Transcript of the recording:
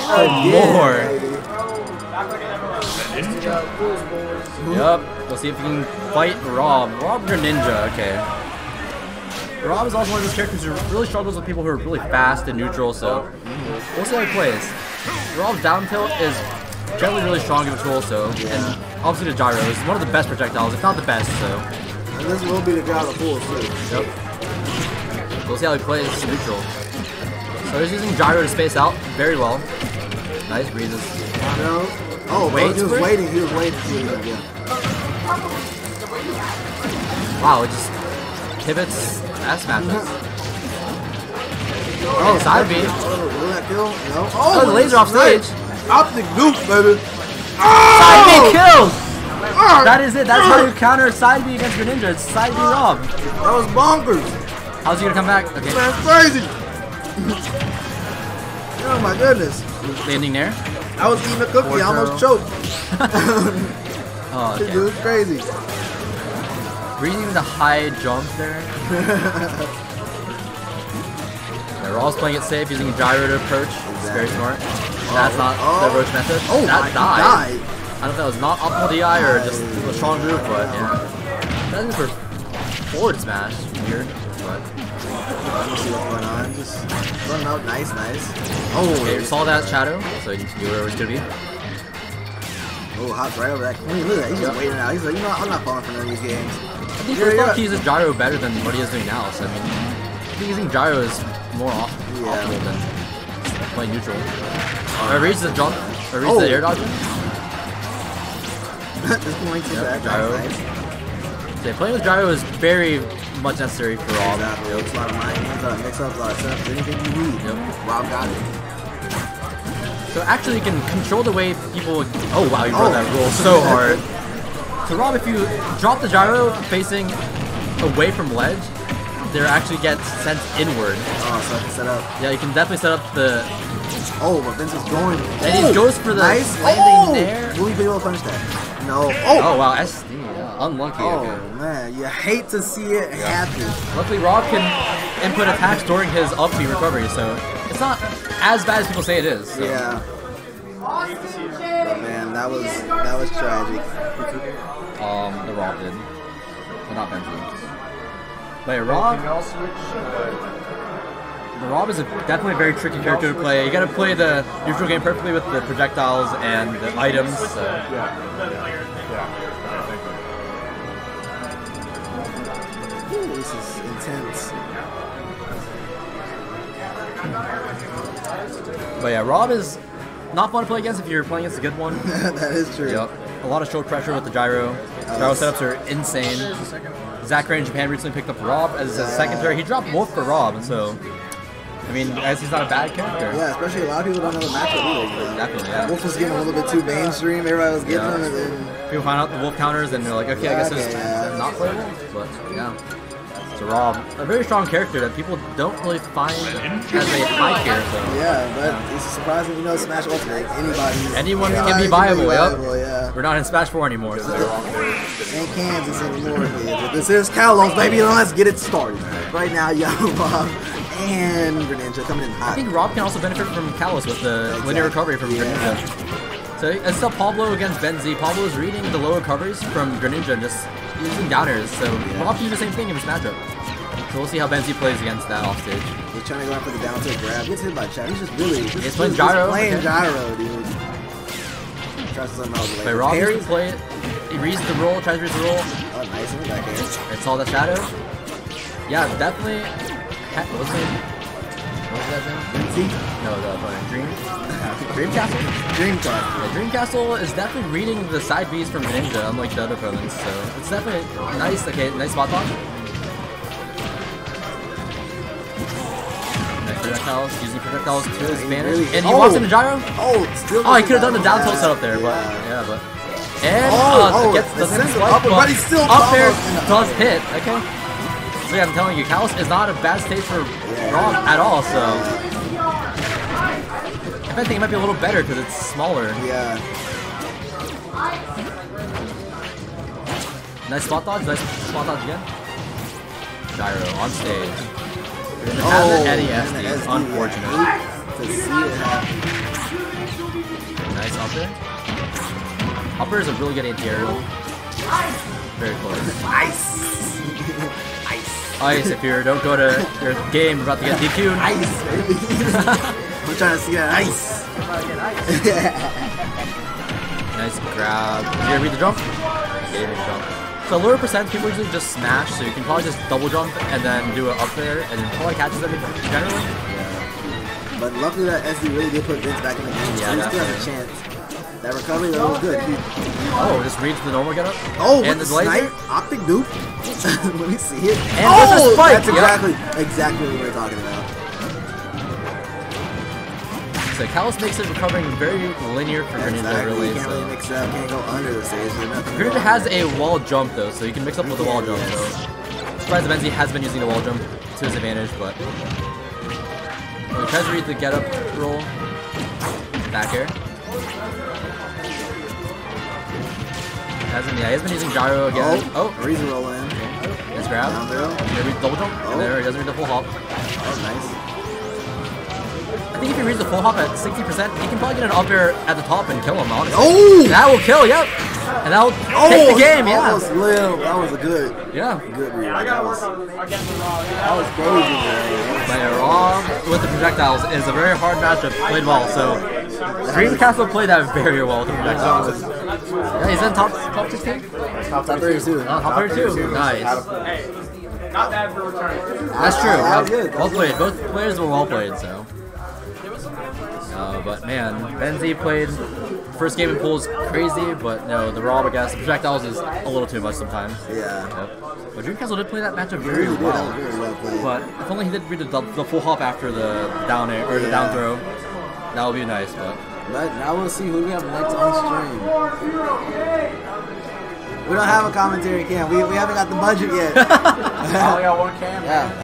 back oh, again, more. baby. Yup. Let's see if we can fight Rob. Rob Greninja, okay. Rob is also one of those characters who really struggles with people who are really fast and neutral, so we'll see how he plays. Rob's down tilt is generally really strong in tool, so and obviously the gyro is one of the best projectiles, if not the best, so And this will be the gyro full too. yep. We'll see how he plays neutral. So he's using gyro to space out very well. Nice breezes. You know? Oh, Wait he was waiting. He was waiting for it again. Wow, it just pivots S matches. Oh, side B. Oh, will that kill? No. Oh, the laser off stage. Optic loop, baby. Side B Oh! kills! Ah, That is it. That's how you counter side B against Greninja. It's side B Rob. That was bonkers. How's he gonna come back? Okay, That's crazy. Oh my goodness. landing there. I was eating a cookie. I almost Four choked. Oh, okay. dude's crazy. Reading the high jump there. yeah, Rob's playing it safe, using a gyro to approach. It's very smart. Oh. That's not oh. the Roach method. Oh that my, died. died. I don't know if that was not optimal DI or just a strong move, but yeah. That's for forward smash. Weird, but Let me see what's going on. Just running out. Nice, nice. Oh, okay, saw that shadow, so you knew where it was gonna be. oh, hops right over that queen. Look at that. He's just waiting out. He's like, you know, what? I'm not falling for none of these games. I think Yeah, first yeah. off, he uses gyro better than what he is doing now. So I mean, I think using gyro is more off Yeah. optimal than playing neutral. Or reads the jump, or reads Oh. the air dodge. just going to Yep, back. gyro. Nice. So playing with gyro was very much necessary for Rob. Exactly. It's a lot of mind lot of mix-ups, a lot of setups, anything you need. Yep. Rob got it. So actually, you can control the way people. Oh wow, you brought Oh. that roll so hard. So Rob, if you drop the gyro facing away from ledge, they actually get sent inward. Oh, so I can set up. Yeah, you can definitely set up the. Oh, but Vince is going. And he Oh, goes for the nice landing oh! there. Will he be able to punish that? No. Oh Oh. wow, SD. Yeah, unlucky. Oh Okay. man, you hate to see it happen. Luckily, Rob can input attacks during his up B recovery, so it's not as bad as people say it is. So. Yeah. But man, that was that was tragic. Um, the Rob did. Well, not Benji. But yeah, Rob. The Rob is a, definitely a very tricky character to play. You gotta play the neutral game perfectly with the projectiles and the items. So. Ooh, this is intense. But yeah, Rob is not fun to play against if you're playing against a good one. that is true. Yep. A lot of shoulder pressure with the gyro. Gyro setups are insane. Zackray in Japan recently picked up Rob as a secondary. He dropped Wolf for Rob, so I mean, as he's not a bad character. Yeah, especially a lot of people don't know the matchup either. Definitely, yeah. Wolf was getting a little bit too mainstream. Everybody was getting Yeah. him, and then People find out the Wolf counters, and they're like, okay, I guess Okay, it's yeah. Not playable. But yeah. So Rob, a very strong character that people don't really find as a high character. yeah, but it's surprising. You know, Smash Ultimate, anybody, Anyone can anybody be viable, yep. Yeah. We're not in Smash 4 anymore, so Ain't Kansas anymore. This is Kalos, baby. Let's get it started. Right now, you got Rob and Greninja coming in hot. I think Rob can also benefit from Kalos with the linear recovery from Yeah. Greninja. So it's still Pablo against Ben Z. Pablo is reading the low recoveries from Greninja and just using downers. So Rob can do the same thing in this matchup. So we'll see how Benzi plays against that offstage. He's trying to go out for the down tilt grab. Gets hit by Chad. He's just really just, He's playing gyro, playing okay. gyro, dude. Tries to somehow delay. But Rob Parries. to play it. He reads the roll, tries to read the roll. Oh, nice. in the back air. It's all the shadow. Yeah, definitely. Ha- What it? What was that thing? See? No, the uh, Dream. Dreamcastle? Dreamcast. Yeah, Dreamcastle is definitely reading the side Bs from Ninja, unlike the other opponents, so it's definitely nice, okay, nice spot dodge. Nice projectiles, using projectiles to his advantage. really- And he Oh! walks into gyro. Oh, still. Oh, he could have done the down tilt setup there, but yeah, but. And Oh, uh, oh, gets the sense of swipe, upper, but he's still up there the- does hit. Okay. So yeah, I'm telling you, Kalos is not a bad stage for Rob at all. So if anything, it might be a little better because it's smaller. Yeah. Nice spot dodge, nice spot dodge again. Gyro on stage. Oh, and the and the SD, SD, unfortunate. yeah. To see it happen. there. Upper is a really good anti-aerial. Very close. Ice. Ice. If you don't go to your game, you're about to get DQ'd. Ice, baby. I'm trying to see that ice. Nice grab. Did you read the jump? Yeah, read the jump. So lower percent, people usually just smash, so you can probably just double jump and then do it up there, and it probably catches them generally. But luckily that SD really did put Vince back in the game, so Yeah, he still has a chance. That recovery though was good. Oh, just reads the normal getup. oh, and the snipe, optic dupe. Let me see it. And oh, with the spike, that's yep. exactly, exactly what we were talking about. So Kalos makes it recovering very linear for Greninja, Exactly. really. You can't really So. mix it up. Can't go under the stage. Greninja has a wall jump though, so you can mix up with the wall jump. So surprised that Benzi has been using the wall jump to his advantage, but well, he tries to read the get up roll. Back air. Hasn't yeah, he's been using gyro oh. again. Oh, Oh, Reason roll in. nice grab. Down throw. He double jump. Oh. There, he doesn't read the full hop. Oh, nice. I think if he reads the full hop at 60%, he can probably get an up air at the top and kill him, honestly. Oh! That will kill, yep. And that'll Oh, take the game, yeah. Almost lived. That was a good, Yeah. good read. That was, that was crazy, man. But yeah, Raw with the projectiles is a very hard matchup, played well, so Dreamcastle played that very well with the projectiles. Yeah, he's in top top 16? Top 32. Oh, top 32. Nice. Not bad for returning. That's true. was yeah. Well played. Both players were well played, so. Uh, but man, Benzi played first game in pools crazy, but no, the I guess, the projectiles is a little too much sometimes. Yeah. Yep. But Dreamcastle did play that matchup very really did. That was well. very well played. But if only he did read the, the full hop after the down air or the down throw, that would be nice. But But now we'll see who we have next on stream. We don't have a commentary cam. We, we haven't got the budget yet. Oh, I only got one cam. yeah.